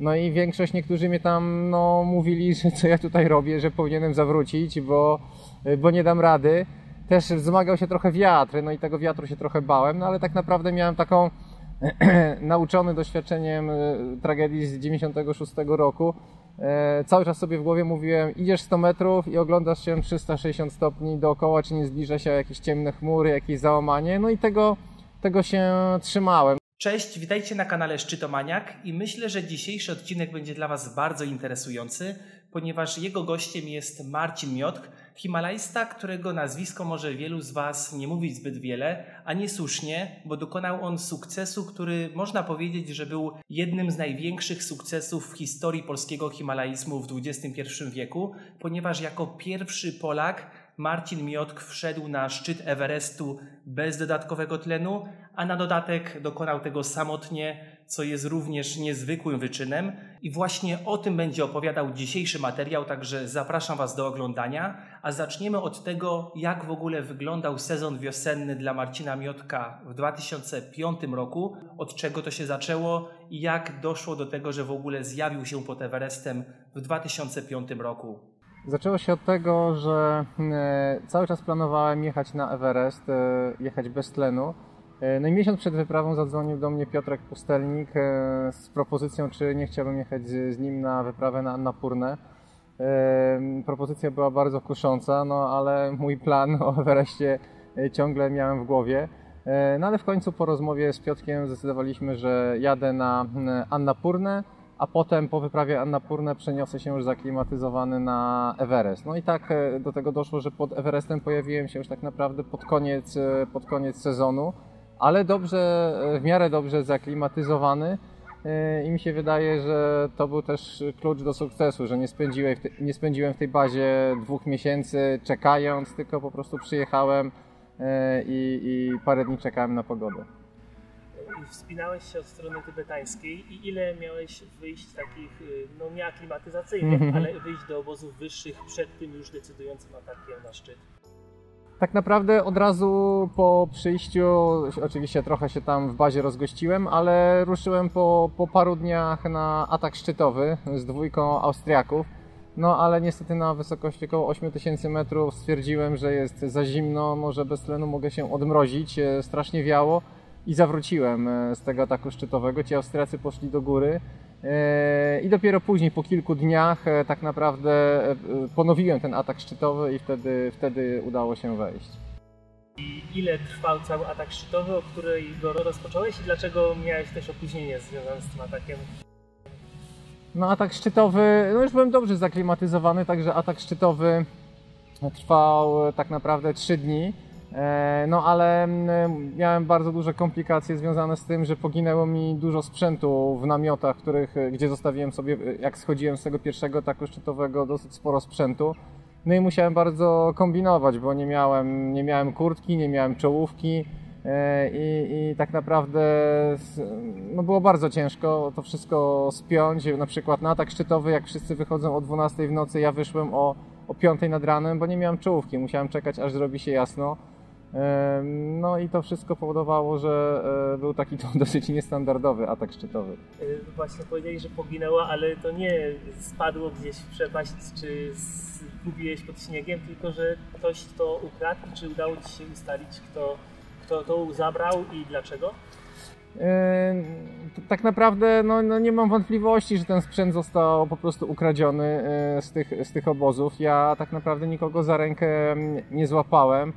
No i większość, niektórzy mnie tam no, mówili, że co ja tutaj robię, że powinienem zawrócić, bo, bo nie dam rady. Też wzmagał się trochę wiatr, no i tego wiatru się trochę bałem, no ale tak naprawdę miałem taką nauczony doświadczeniem e, tragedii z 96 roku, e, cały czas sobie w głowie mówiłem, idziesz 100 metrów i oglądasz się 360 stopni dookoła, czy nie zbliża się jakieś ciemne chmury, jakieś załamanie, no i tego, tego się trzymałem. Cześć, witajcie na kanale Szczytomaniak i myślę, że dzisiejszy odcinek będzie dla Was bardzo interesujący, ponieważ jego gościem jest Marcin Miotk, himalajsta, którego nazwisko może wielu z Was nie mówić zbyt wiele, a niesłusznie, bo dokonał on sukcesu, który można powiedzieć, że był jednym z największych sukcesów w historii polskiego himalaizmu w XXI wieku, ponieważ jako pierwszy Polak Marcin Miotk wszedł na szczyt Everestu bez dodatkowego tlenu, a na dodatek dokonał tego samotnie, co jest również niezwykłym wyczynem. I właśnie o tym będzie opowiadał dzisiejszy materiał, także zapraszam Was do oglądania. A zaczniemy od tego, jak w ogóle wyglądał sezon wiosenny dla Marcina Miotka w 2005 roku, od czego to się zaczęło i jak doszło do tego, że w ogóle zjawił się pod Everestem w 2005 roku. Zaczęło się od tego, że e, cały czas planowałem jechać na Everest, e, jechać bez tlenu. E, no i miesiąc przed wyprawą zadzwonił do mnie Piotrek Pustelnik z propozycją, czy nie chciałbym jechać z nim na wyprawę na Annapurnę. Propozycja była bardzo kusząca, no ale mój plan o Everestie ciągle miałem w głowie. No ale w końcu po rozmowie z Piotrkiem zdecydowaliśmy, że jadę na Annapurnę a potem po wyprawie Annapurna przeniosę się już zaklimatyzowany na Everest. No i tak e, do tego doszło, że pod Everestem pojawiłem się już tak naprawdę pod koniec, e, pod koniec sezonu, ale dobrze, e, w miarę dobrze zaklimatyzowany i mi się wydaje, że to był też klucz do sukcesu, że nie spędziłem w, te, nie spędziłem w tej bazie dwóch miesięcy czekając, tylko po prostu przyjechałem i, i parę dni czekałem na pogodę wspinałeś się od strony tybetańskiej i ile miałeś wyjść takich, y, no nie aklimatyzacyjnych, mm -hmm. ale wyjść do obozów wyższych przed tym już decydującym atakiem na szczyt? Tak naprawdę od razu po przyjściu, oczywiście trochę się tam w bazie rozgościłem, ale ruszyłem po, po paru dniach na atak szczytowy z dwójką Austriaków. No ale niestety na wysokości około 8000 metrów stwierdziłem, że jest za zimno, może bez tlenu mogę się odmrozić, e, strasznie wiało i zawróciłem e, z tego ataku szczytowego. Ci Austriacy poszli do góry e, i dopiero później, po kilku dniach, e, tak naprawdę ponowiłem ten atak szczytowy i wtedy, wtedy udało się wejść. I ile trwał cały atak szczytowy, o której go rozpocząłeś i dlaczego miałeś też opóźnienie związane z tym atakiem? No atak szczytowy, no już byłem dobrze zaklimatyzowany, także atak szczytowy trwał tak naprawdę 3 dni. E, no ale mm, miałem bardzo duże komplikacje związane z tym, że poginęło mi dużo sprzętu w namiotach, których, e, gdzie zostawiłem sobie, e, jak schodziłem z tego pierwszego taku szczytowego, dosyć sporo sprzętu. No i musiałem bardzo kombinować, bo nie miałem, nie miałem kurtki, nie miałem czołówki i, i tak naprawdę no było bardzo ciężko to wszystko spiąć. Na przykład na atak szczytowy, jak wszyscy wychodzą o 12 w nocy, ja wyszłem o, o 5 nad ranem, bo nie miałem czołówki. Musiałem czekać, aż zrobi się jasno. No i to wszystko powodowało, że e, był taki to dosyć niestandardowy atak szczytowy. E, właśnie powiedzieli, że poginęła, ale to nie spadło gdzieś w przepaść, czy zgubiłeś pod śniegiem, tylko że ktoś to ukradł. Czy udało Ci się ustalić, kto, kto to zabrał i dlaczego? Tak naprawdę no, no, nie mam wątpliwości, że ten sprzęt został po prostu ukradziony e, z tych, z tych obozów. Ja tak naprawdę nikogo za rękę nie złapałem.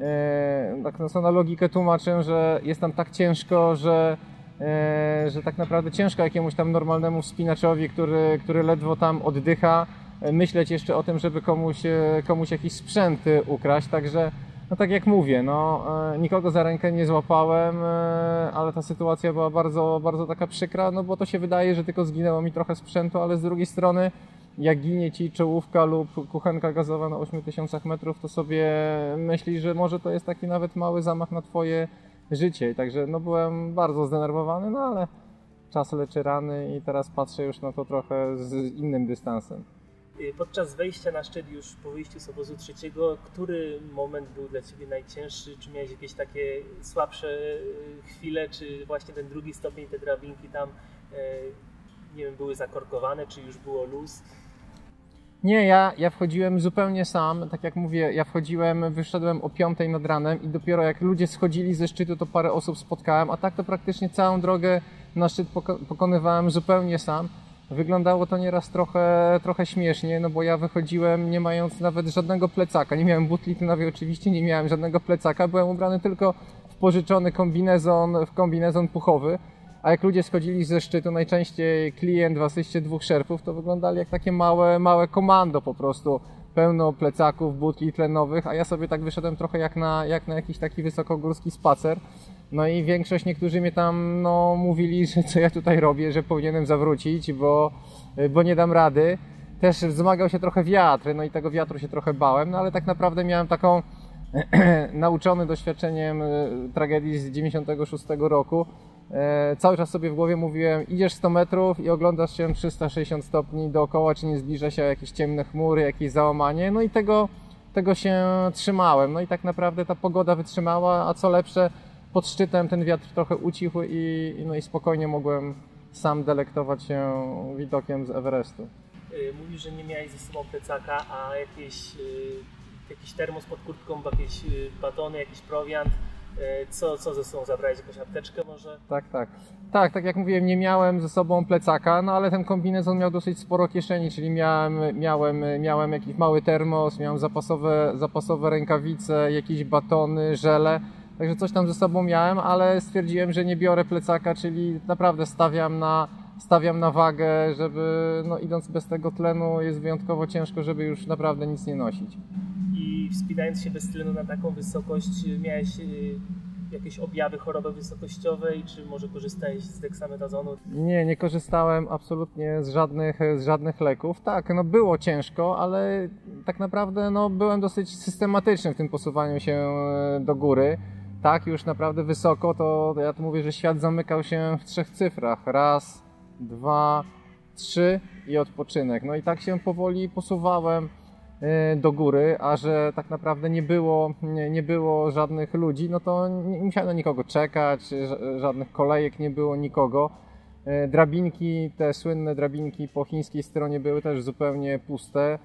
E, tak no, na logikę tłumaczę, że jest tam tak ciężko, że, e, że tak naprawdę ciężko jakiemuś tam normalnemu wspinaczowi, który, który ledwo tam oddycha, e, myśleć jeszcze o tym, żeby komuś, komuś jakiś sprzęt ukraść, także no tak jak mówię, no, nikogo za rękę nie złapałem, ale ta sytuacja była bardzo, bardzo taka przykra, no bo to się wydaje, że tylko zginęło mi trochę sprzętu, ale z drugiej strony jak ginie ci czołówka lub kuchenka gazowa na 8000 metrów, to sobie myślisz, że może to jest taki nawet mały zamach na twoje życie. I także no byłem bardzo zdenerwowany, no ale czas leczy rany i teraz patrzę już na to trochę z innym dystansem. Podczas wejścia na szczyt już po wyjściu z obozu trzeciego, który moment był dla Ciebie najcięższy? Czy miałeś jakieś takie słabsze y, chwile, czy właśnie ten drugi stopień, te drabinki tam y, nie wiem, były zakorkowane, czy już było luz? Nie, ja, ja wchodziłem zupełnie sam. Tak jak mówię, ja wchodziłem, wyszedłem o 5 nad ranem i dopiero jak ludzie schodzili ze szczytu, to parę osób spotkałem, a tak to praktycznie całą drogę na szczyt pokonywałem zupełnie sam. Wyglądało to nieraz trochę, trochę śmiesznie, no bo ja wychodziłem nie mając nawet żadnego plecaka. Nie miałem butli tynowej oczywiście, nie miałem żadnego plecaka. Byłem ubrany tylko w pożyczony kombinezon, w kombinezon puchowy. A jak ludzie schodzili ze szczytu, najczęściej klient w asyście dwóch szerpów, to wyglądali jak takie małe, małe komando po prostu. Pełno plecaków, butli tlenowych, a ja sobie tak wyszedłem trochę jak na, jak na jakiś taki wysokogórski spacer. No i większość, niektórzy mnie tam no, mówili, że co ja tutaj robię, że powinienem zawrócić, bo, bo nie dam rady. Też wzmagał się trochę wiatr, no i tego wiatru się trochę bałem, no ale tak naprawdę miałem taką nauczony doświadczeniem e, tragedii z 96 roku, cały czas sobie w głowie mówiłem, idziesz 100 metrów i oglądasz się 360 stopni dookoła, czy nie zbliża się jakieś ciemne chmury, jakieś załamanie. No i tego, tego się trzymałem. No i tak naprawdę ta pogoda wytrzymała, a co lepsze, pod szczytem ten wiatr trochę ucichł i, no i spokojnie mogłem sam delektować się widokiem z Everestu. E, mówisz, że nie miałeś ze sobą plecaka, a jakieś, e, jakiś termos pod kurtką, jakieś batony, jakiś prowiant, E, co, co ze sobą zabrałeś? Jakąś apteczkę może? Tak, tak. Tak, tak jak mówiłem, nie miałem ze sobą plecaka, no ale ten kombinezon miał dosyć sporo kieszeni, czyli miałem, miałem, miałem jakiś mały termos, miałem zapasowe, zapasowe rękawice, jakieś batony, żele. Także coś tam ze sobą miałem, ale stwierdziłem, że nie biorę plecaka, czyli naprawdę stawiam na, stawiam na wagę, żeby no, idąc bez tego tlenu jest wyjątkowo ciężko, żeby już naprawdę nic nie nosić i wspinając się bez tlenu na taką wysokość miałeś y, jakieś objawy choroby wysokościowej, czy może korzystałeś z deksametazonu? Nie, nie korzystałem absolutnie z żadnych, z żadnych leków. Tak, no było ciężko, ale tak naprawdę no, byłem dosyć systematyczny w tym posuwaniu się e, do góry. Tak, już naprawdę wysoko, to ja tu mówię, że świat zamykał się w trzech cyfrach. Raz, dwa, trzy i odpoczynek. No i tak się powoli posuwałem do góry, a że tak naprawdę nie było, nie, nie było żadnych ludzi, no to nie musiałem na nikogo czekać, żadnych kolejek nie było, nikogo. E, drabinki, te słynne drabinki po chińskiej stronie były też zupełnie puste.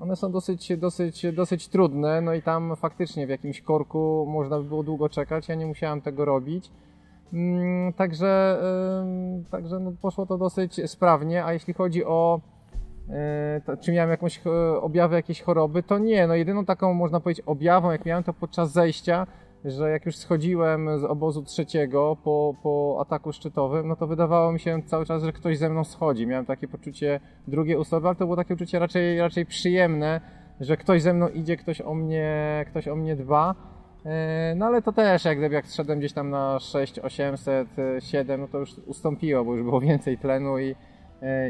One są dosyć, dosyć, dosyć trudne, no i tam faktycznie w jakimś korku można by było długo czekać, ja nie musiałem tego robić. Mm, także także no poszło to dosyć sprawnie, a jeśli chodzi o E, to, czy miałem jakąś e, objawy jakiejś choroby, to nie. No jedyną taką, można powiedzieć, objawą, jak miałem to podczas zejścia, że jak już schodziłem z obozu trzeciego po, po ataku szczytowym, no to wydawało mi się cały czas, że ktoś ze mną schodzi. Miałem takie poczucie drugiej osoby, ale to było takie uczucie raczej, raczej przyjemne, że ktoś ze mną idzie, ktoś o mnie, ktoś o mnie dba. E, no ale to też, jak gdyby jak szedłem gdzieś tam na 6, 800, 7, no to już ustąpiło, bo już było więcej tlenu i, E,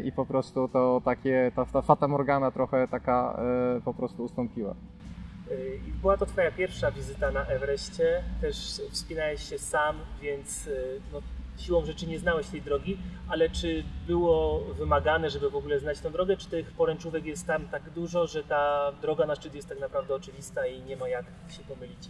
i po prostu to takie, ta, ta Fata Morgana trochę taka e, po prostu ustąpiła. E, była to Twoja pierwsza wizyta na Everestie, też wspinałeś się sam, więc no, siłą rzeczy nie znałeś tej drogi, ale czy było wymagane, żeby w ogóle znać tę drogę, czy tych poręczówek jest tam tak dużo, że ta droga na szczyt jest tak naprawdę oczywista i nie ma jak się pomylić?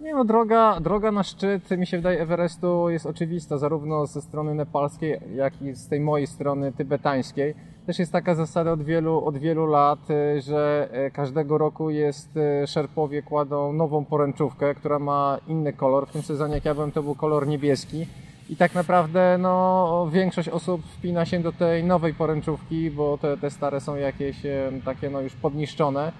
Nie no, droga, droga na szczyt, mi się wydaje, Everestu jest oczywista, zarówno ze strony nepalskiej, jak i z tej mojej strony tybetańskiej. Też jest taka zasada od wielu, od wielu lat, y, że y, każdego roku jest, y, szerpowie kładą nową poręczówkę, która ma inny kolor. W tym sezonie, jak ja byłem, to był kolor niebieski. I tak naprawdę no, większość osób wpina się do tej nowej poręczówki, bo te, te stare są jakieś takie no, już podniszczone.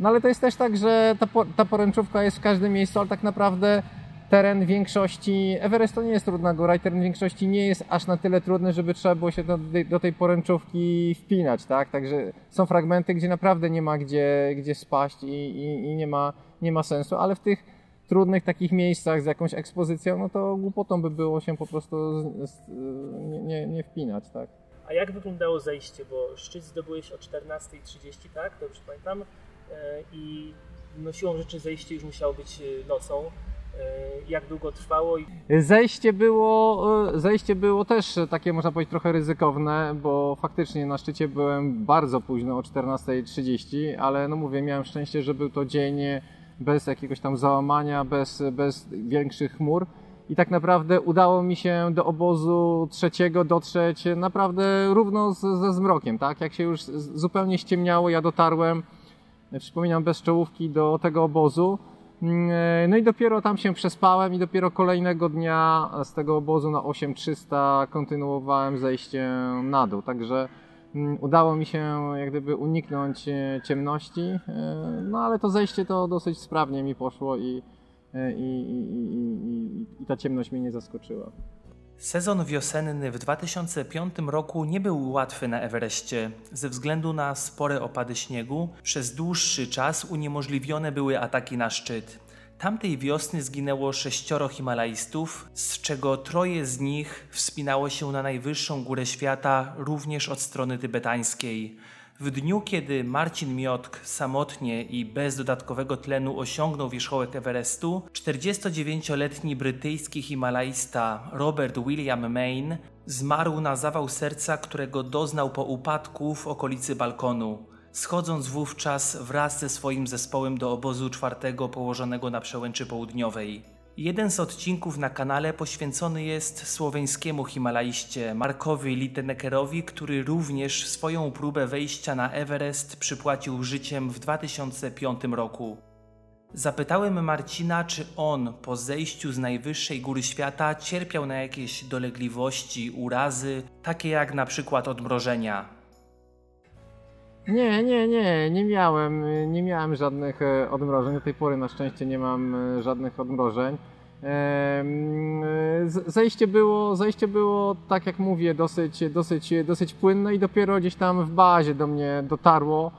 No ale to jest też tak, że ta, ta poręczówka jest w każdym miejscu, ale tak naprawdę teren większości, Everest to nie jest trudna góra i teren większości nie jest aż na tyle trudny, żeby trzeba było się do, do tej poręczówki wpinać, tak? Także są fragmenty, gdzie naprawdę nie ma gdzie, gdzie spaść i, i, i nie, ma, nie ma sensu, ale w tych trudnych takich miejscach z jakąś ekspozycją, no to głupotą by było się po prostu z, z, nie, nie, nie wpinać, tak? A jak wyglądało zejście? Bo szczyt zdobyłeś o 14.30, tak? Dobrze pamiętam. E, i no, siłą rzeczy zejście już musiało być e, nocą. E, jak długo trwało? Zejście było, zejście było też takie, można powiedzieć, trochę ryzykowne, bo faktycznie na szczycie byłem bardzo późno, o 14.30, ale no mówię, miałem szczęście, że był to dzień bez jakiegoś tam załamania, bez, bez większych chmur. i tak naprawdę udało mi się do obozu trzeciego dotrzeć naprawdę równo z, ze zmrokiem, tak? Jak się już zupełnie ściemniało, ja dotarłem, przypominam, bez czołówki do tego obozu. Mm, no i dopiero tam się przespałem i dopiero kolejnego dnia z tego obozu na 8300 kontynuowałem zejście na dół. Także mm, udało mi się jak gdyby uniknąć e, ciemności, e, no ale to zejście to dosyć sprawnie mi poszło i, e, i, i, i ta ciemność mnie nie zaskoczyła. Sezon wiosenny w 2005 roku nie był łatwy na Everestie. Ze względu na spore opady śniegu, przez dłuższy czas uniemożliwione były ataki na szczyt. Tamtej wiosny zginęło sześcioro Himalajstów, z czego troje z nich wspinało się na najwyższą górę świata, również od strony tybetańskiej. W dniu, kiedy Marcin Miotk samotnie i bez dodatkowego tlenu osiągnął wierzchołek Everestu, 49-letni brytyjski himalajsta Robert William Main zmarł na zawał serca, którego doznał po upadku w okolicy balkonu, schodząc wówczas wraz ze swoim zespołem do obozu czwartego położonego na przełęczy południowej. Jeden z odcinków na kanale poświęcony jest słoweńskiemu himalaiście Markowi Littenekerowi, który również swoją próbę wejścia na Everest przypłacił życiem w 2005 roku. Zapytałem Marcina, czy on po zejściu z najwyższej góry świata cierpiał na jakieś dolegliwości, urazy, takie jak na przykład odmrożenia. Nie, nie, nie, nie miałem, nie miałem żadnych e, odmrożeń. Do tej pory na szczęście nie mam e, żadnych odmrożeń. E, zejście było, zejście było, tak jak mówię, dosyć, dosyć, dosyć płynne i dopiero gdzieś tam w bazie do mnie dotarło,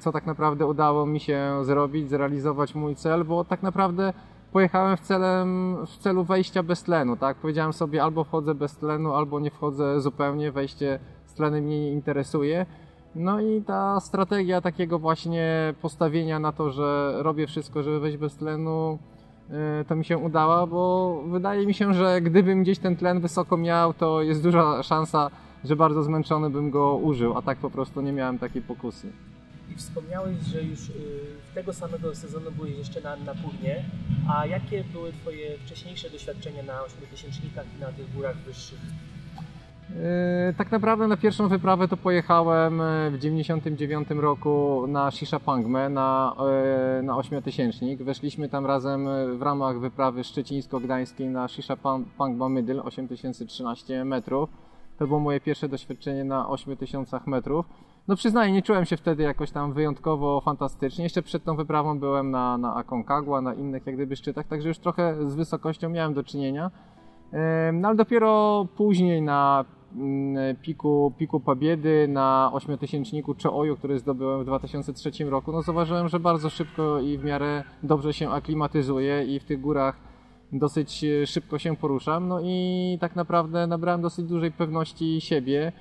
co tak naprawdę udało mi się zrobić, zrealizować mój cel, bo tak naprawdę pojechałem w, celem, w celu wejścia bez tlenu, tak? Powiedziałem sobie albo wchodzę bez tlenu, albo nie wchodzę zupełnie, wejście z tlenem mnie nie interesuje. No i ta strategia takiego właśnie postawienia na to, że robię wszystko, żeby wejść bez tlenu, e, to mi się udała, bo wydaje mi się, że gdybym gdzieś ten tlen wysoko miał, to jest duża szansa, że bardzo zmęczony bym go użył, a tak po prostu nie miałem takiej pokusy. I wspomniałeś, że już y, tego samego sezonu byłeś jeszcze na, na a jakie były Twoje wcześniejsze doświadczenia na ośmiotysięcznikach i na tych górach wyższych? Yy, tak naprawdę na pierwszą wyprawę to pojechałem e, w 99 roku na Shisha Pangme na, e, na 8000. Weszliśmy tam razem w ramach wyprawy szczecińsko-gdańskiej na Shisha Pangma Middle 8013 metrów. To było moje pierwsze doświadczenie na 8000 metrów. No przyznaję, nie czułem się wtedy jakoś tam wyjątkowo fantastycznie. Jeszcze przed tą wyprawą byłem na, na Aconcagua, na innych jak gdyby szczytach, także już trochę z wysokością miałem do czynienia. No ale dopiero później na piku, piku Pobiedy na ośmiotysięczniku Czeoju, który zdobyłem w 2003 roku, no zauważyłem, że bardzo szybko i w miarę dobrze się aklimatyzuję i w tych górach dosyć szybko się poruszam. No i tak naprawdę nabrałem dosyć dużej pewności siebie,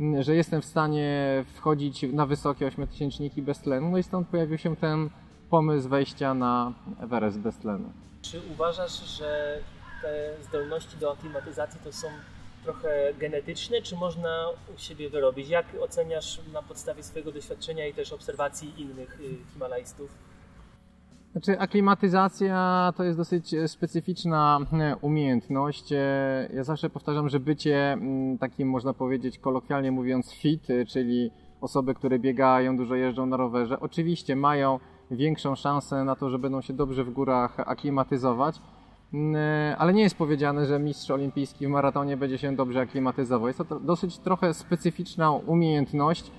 mm, że jestem w stanie wchodzić na wysokie ośmiotysięczniki bez tlenu. No i stąd pojawił się ten pomysł wejścia na Everest bez tlenu. Czy uważasz, że te zdolności do aklimatyzacji to są trochę genetyczne, czy można u siebie wyrobić? Jak oceniasz na podstawie swojego doświadczenia i też obserwacji innych y, Himalajstów? Znaczy, aklimatyzacja to jest dosyć specyficzna e, umiejętność. E, ja zawsze powtarzam, że bycie mm, takim, można powiedzieć, kolokwialnie mówiąc, fit, e, czyli osoby, które biegają, dużo jeżdżą na rowerze, oczywiście mają większą szansę na to, że będą się dobrze w górach aklimatyzować, e, ale nie jest powiedziane, że mistrz olimpijski w maratonie będzie się dobrze aklimatyzował. Jest to dosyć trochę specyficzna umiejętność.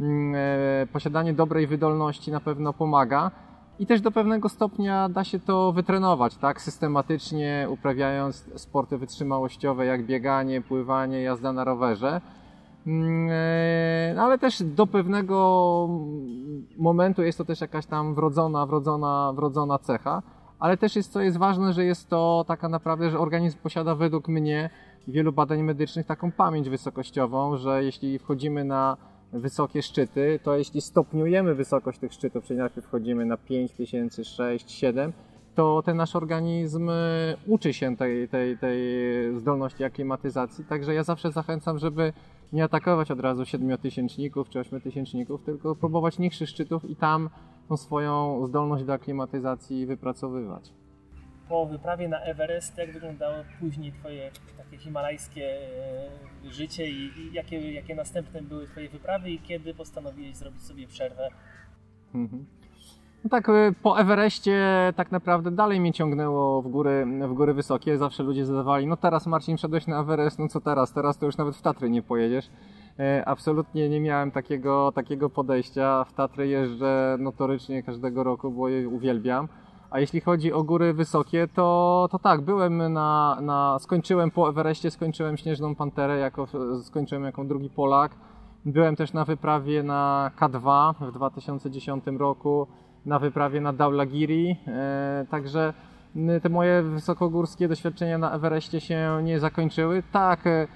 Mm, e, posiadanie dobrej wydolności na pewno pomaga i też do pewnego stopnia da się to wytrenować, tak? Systematycznie uprawiając sporty wytrzymałościowe jak bieganie, pływanie, jazda na rowerze. Mm, e, ale też do pewnego momentu jest to też jakaś tam wrodzona, wrodzona, wrodzona cecha ale też jest, co jest ważne, że jest to taka naprawdę, że organizm posiada według mnie wielu badań medycznych taką pamięć wysokościową, że jeśli wchodzimy na wysokie szczyty, to jeśli stopniujemy wysokość tych szczytów, czyli najpierw wchodzimy na 5000, 6, 7, to ten nasz organizm e, uczy się tej, tej, tej zdolności aklimatyzacji. Także ja zawsze zachęcam, żeby nie atakować od razu siedmiotysięczników czy ośmiotysięczników, tylko próbować niższych szczytów i tam tą swoją zdolność do aklimatyzacji wypracowywać. po wyprawie na Everest, jak wyglądało później Twoje takie himalajskie e, życie i, i jakie, jakie następne były Twoje wyprawy i kiedy postanowiłeś zrobić sobie przerwę? Mhm. No tak, e, po Everestie tak naprawdę dalej mnie ciągnęło w góry, w góry wysokie. Zawsze ludzie zadawali, no teraz Marcin wszedłeś na Everest, no co teraz? Teraz to już nawet w Tatry nie pojedziesz. E, absolutnie nie miałem takiego, takiego podejścia. W Tatry jeżdżę notorycznie każdego roku, bo je uwielbiam. A jeśli chodzi o góry wysokie, to, to tak, byłem na, na, skończyłem po Everestie, skończyłem Śnieżną Panterę, jako, skończyłem jako drugi Polak. Byłem też na wyprawie na K2 w 2010 roku, na wyprawie na Daulagiri, e, także te moje wysokogórskie doświadczenia na Everestie się nie zakończyły. Tak, e,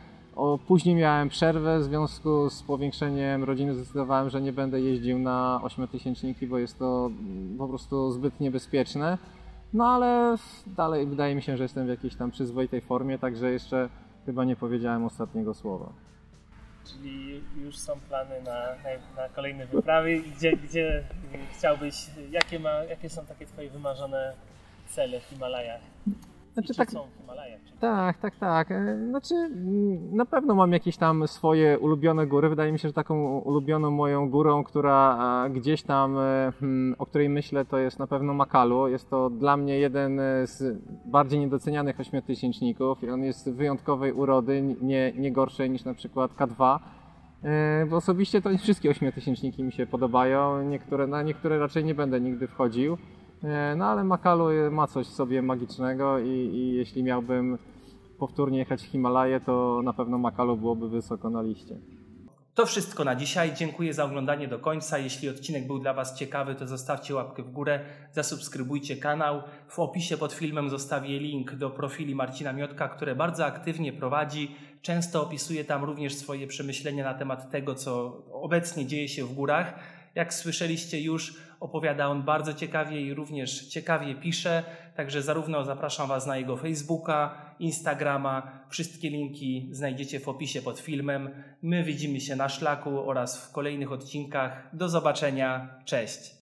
później miałem przerwę w związku z powiększeniem rodziny. Zdecydowałem, że nie będę jeździł na ośmiotysięczniki, bo jest to po prostu zbyt niebezpieczne. No ale dalej wydaje mi się, że jestem w jakiejś tam przyzwoitej formie, także jeszcze chyba nie powiedziałem ostatniego słowa. Czyli już są plany na, na, kolejne wyprawy. Gdzie, gdzie chciałbyś, jakie, ma, jakie są takie Twoje wymarzone cele w Himalajach? Znaczy, tak, są. Tak, tak, tak. E, znaczy, mm, na pewno mam jakieś tam swoje ulubione góry. Wydaje mi się, że taką ulubioną moją górą, która gdzieś tam, e, hmm, o której myślę, to jest na pewno Makalu. Jest to dla mnie jeden z bardziej niedocenianych ośmiotysięczników. On jest wyjątkowej urody, nie, nie gorszej niż na przykład K2. E, bo osobiście to nie wszystkie ośmiotysięczniki mi się podobają. Niektóre, na niektóre raczej nie będę nigdy wchodził. E, no ale Makalu ma coś w sobie magicznego i, i jeśli miałbym powtórnie jechać w Himalaje, to na pewno Makalu byłoby wysoko na liście. To wszystko na dzisiaj. Dziękuję za oglądanie do końca. Jeśli odcinek był dla Was ciekawy, to zostawcie łapkę w górę, zasubskrybujcie kanał. W opisie pod filmem zostawię link do profili Marcina Miotka, które bardzo aktywnie prowadzi. Często opisuje tam również swoje przemyślenia na temat tego, co obecnie dzieje się w górach. Jak słyszeliście już, opowiada on bardzo ciekawie i również ciekawie pisze, także zarówno zapraszam Was na jego Facebooka, Instagrama, wszystkie linki znajdziecie w opisie pod filmem. My widzimy się na szlaku oraz w kolejnych odcinkach. Do zobaczenia, cześć!